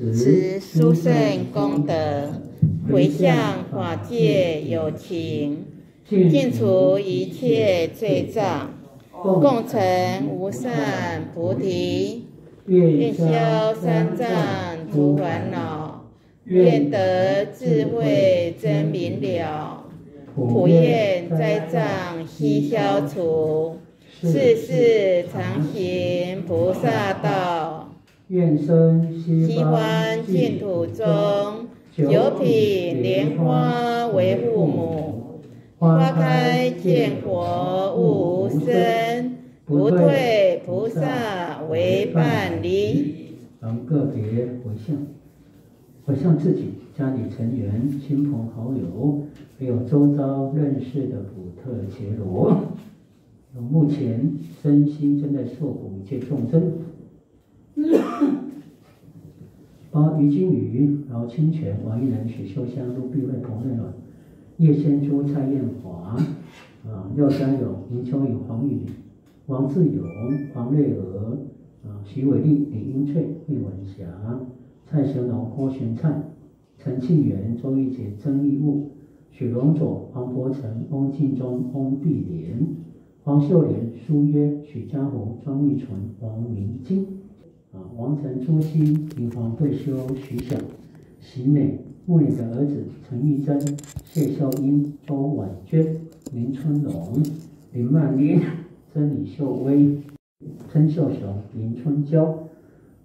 持殊胜功德，回向法界有情，尽除一切罪障，共成无上菩提。愿消三障诸烦恼，愿得智慧真明了，普愿灾障悉消除，世世常行菩萨道。愿生西方净土中，九品莲花为父母，花开见佛悟无生，不退菩萨为伴侣。让个别回向，回向自己、家里成员、亲朋好友，还有周遭认识的普特伽罗，目前身心正在受苦一切众生。包于金宇、饶清泉、王一人、许秀香、陆碧慧、彭润暖、叶仙珠、蔡艳华、啊廖家勇、林秋雨、黄宇、王志勇、黄瑞娥、啊徐伟丽、李英翠、魏文霞、蔡小龙、郭玄灿、陈庆元、周玉杰、曾义务、许荣佐、黄伯成、翁庆忠、翁碧莲、黄秀莲、苏约、许家宏、庄玉纯、王明金。啊，王成初心、李黄慧修、徐晓、喜美、穆里的儿子陈玉珍、谢秀英、周婉娟、林春龙、林曼妮、曾李秀薇、曾秀雄、林春娇，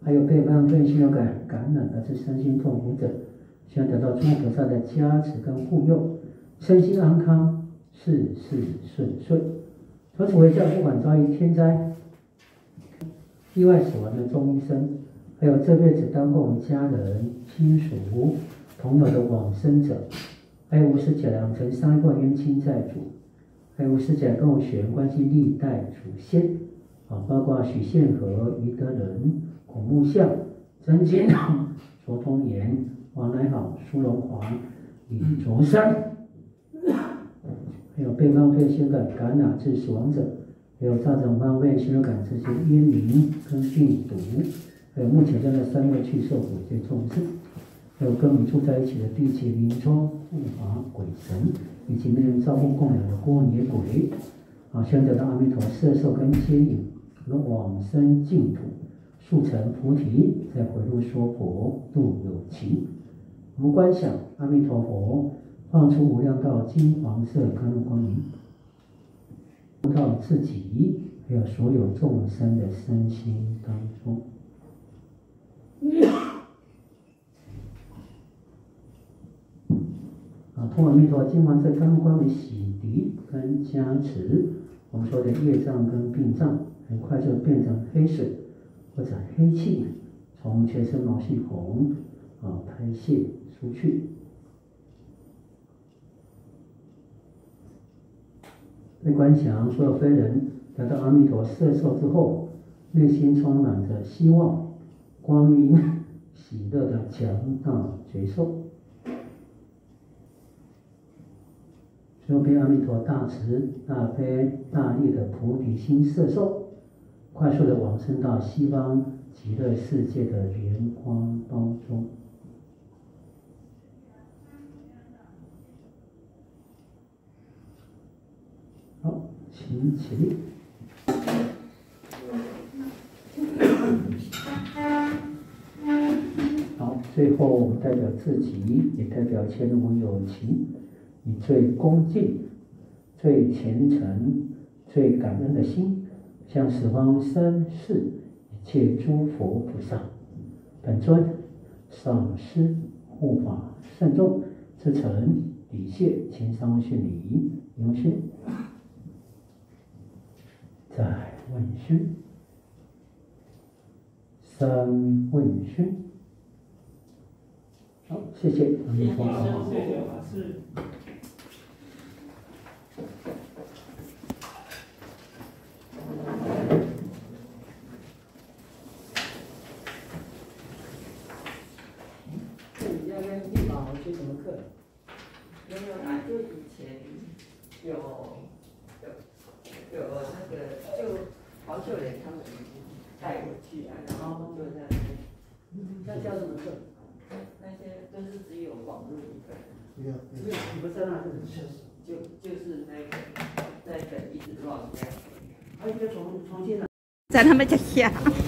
还有被慢性心血管感染的这身心痛苦者，希望得到诸菩萨的加持跟护佑，身心安康，事事顺遂。从此回家，不管遭遇天灾。意外死亡的钟医生，还有这辈子当过我们家人、亲属、朋友的往生者，还有吴师姐两曾上过冤亲债主，还有吴师姐跟我血缘关系历代祖先，啊，包括许宪和、余德仁、孔木相、曾金堂、卓通言、王来好、苏荣华、李卓山，还有被浪费血的感染致死亡者。有造成方面、血流感这些烟灵跟病毒，还有目前正在三月去受苦这些众生，还有跟我们住在一起的地气灵冲、护法鬼神，以及没人照顾供养的锅野鬼，啊，希望得到阿弥陀摄受跟接引，能往生净土，速成菩提，再回路说佛度有情。我们观想阿弥陀佛放出无量道金黄色甘露光明。自己，还有所有众生的身心当中，啊，通过弥陀金黄色刚光的洗涤跟加持，我们说的业障跟病障，很快就变成黑水或者黑气，从全身毛细孔啊排泄出去。被观想所有非人得到阿弥陀摄受之后，内心充满着希望、光明、喜乐的强大觉受，就被阿弥陀大慈大悲大力的菩提心摄受，快速的往生到西方极乐世界的莲花当中。请起立。好，最后代表自己，也代表千无友情，以最恭敬、最虔诚、最感恩的心，向十方三世一切诸佛菩萨、本尊、上师、护法、圣众、至诚礼谢，情商训礼，永续。问讯，三问讯，好，谢谢，谢谢法师。要跟地宝去什么课？没有啊，就以前有。有那个，就秀莲他们带我去啊，然后就在那那叫什么课？那些都是只有网络一个，没有，你不在那里。就就是那个在等一直乱这样。他应该重重新来。在他们家下。